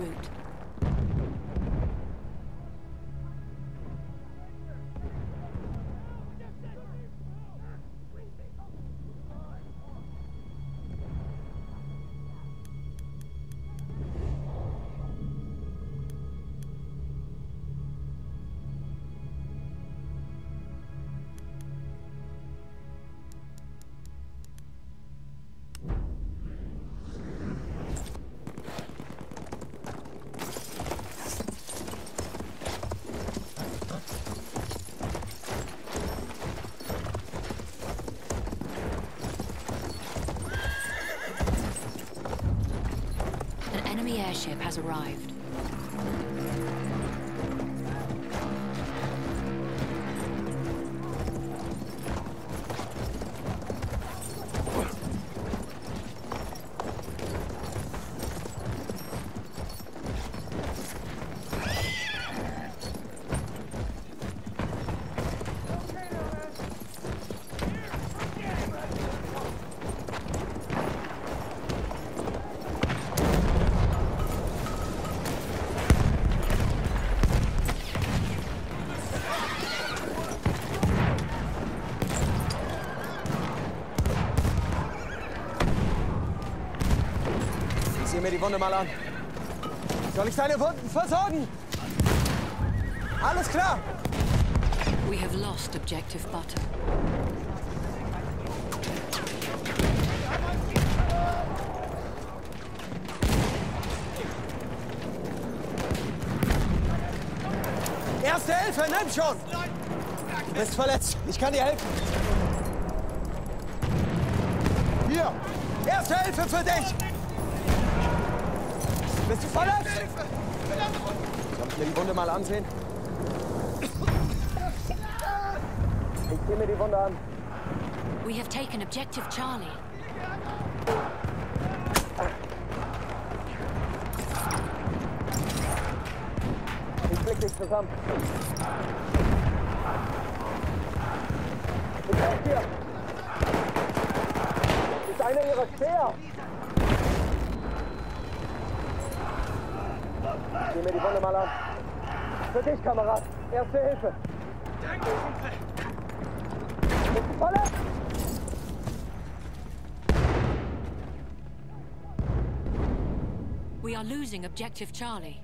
route. The airship has arrived. Sehe mir die Wunde mal an. Soll ich deine Wunden versorgen? Alles klar. We have lost objective butter. Erste Hilfe, nimm schon. Du bist verletzt. Ich kann dir helfen. Hier. Erste Hilfe für dich. Bist du verletzt? Soll ich mir die Wunde mal ansehen? Ich sehe mir die Wunde an. We have taken objective Charlie. Ich blick dich zusammen. Ich helfe dir. Das ist einer ihrer Speer. Sehe mir die Wunde mal an. Für dich, Kamerad. Erste Hilfe. Danke, Kumpel. We are losing objective Charlie.